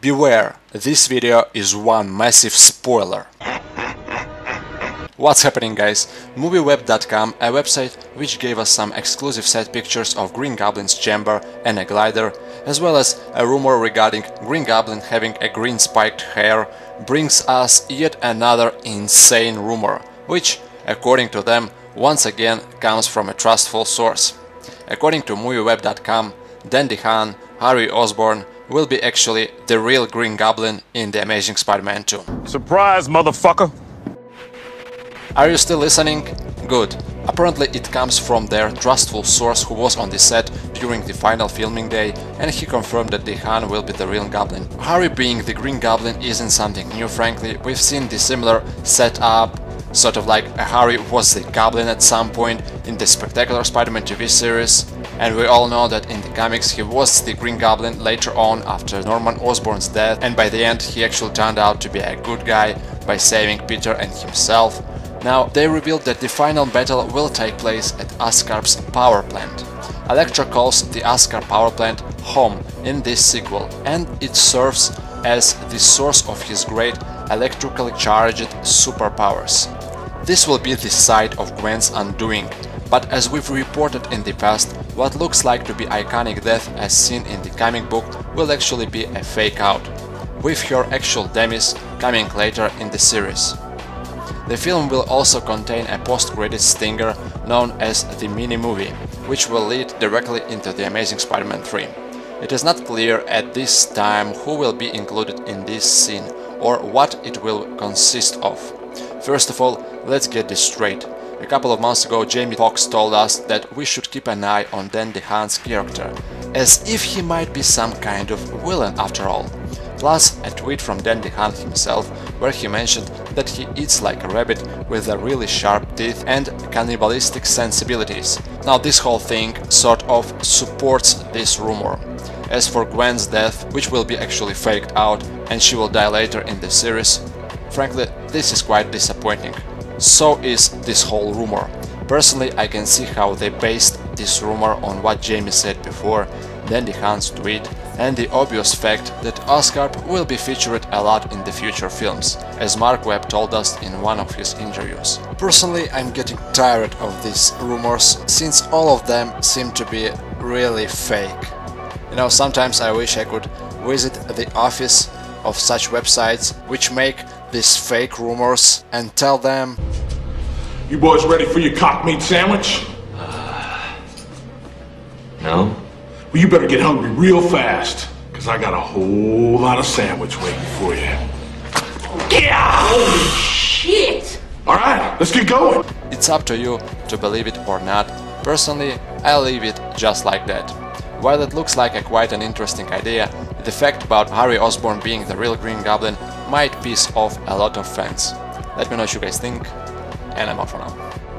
Beware, this video is one massive spoiler. What's happening guys? MovieWeb.com, a website which gave us some exclusive set pictures of Green Goblin's chamber and a glider, as well as a rumor regarding Green Goblin having a green spiked hair, brings us yet another insane rumor, which, according to them, once again comes from a trustful source. According to MovieWeb.com, Dan DeHaan, Harry Osborn, will be actually the real Green Goblin in The Amazing Spider-Man 2. Surprise, motherfucker! Are you still listening? Good. Apparently it comes from their trustful source who was on the set during the final filming day and he confirmed that DeHaan will be the real Goblin. Harry being the Green Goblin isn't something new frankly, we've seen the similar setup, sort of like Harry was the Goblin at some point in the Spectacular Spider-Man TV series and we all know that in the comics he was the Green Goblin later on after Norman Osborn's death and by the end he actually turned out to be a good guy by saving Peter and himself now, they revealed that the final battle will take place at Oscorp's power plant. Electro calls the Asgard power plant home in this sequel, and it serves as the source of his great electrically charged superpowers. This will be the site of Gwen's undoing, but as we've reported in the past, what looks like to be iconic death as seen in the comic book will actually be a fake out, with her actual demise coming later in the series. The film will also contain a post-credits stinger known as the mini-movie, which will lead directly into The Amazing Spider-Man 3. It is not clear at this time who will be included in this scene or what it will consist of. First of all, let's get this straight. A couple of months ago Jamie Foxx told us that we should keep an eye on Dan DeHaan's character, as if he might be some kind of villain after all plus a tweet from Dan DeHaan himself where he mentioned that he eats like a rabbit with a really sharp teeth and cannibalistic sensibilities. Now this whole thing sort of supports this rumor. As for Gwen's death, which will be actually faked out and she will die later in the series, frankly this is quite disappointing. So is this whole rumor. Personally I can see how they based this rumor on what Jamie said before, Dan DeHaan's tweet and the obvious fact that Oscorp will be featured a lot in the future films, as Marc Webb told us in one of his interviews. Personally, I'm getting tired of these rumors, since all of them seem to be really fake. You know, sometimes I wish I could visit the office of such websites which make these fake rumors and tell them You boys ready for your cock meat sandwich? No? Well, you better get hungry real fast, because I got a whole lot of sandwich waiting for you. Yeah! Holy shit! Alright, let's get going. It's up to you to believe it or not. Personally, I leave it just like that. While it looks like a quite an interesting idea, the fact about Harry Osborn being the real Green Goblin might piss off a lot of fans. Let me know what you guys think, and I'm out for now.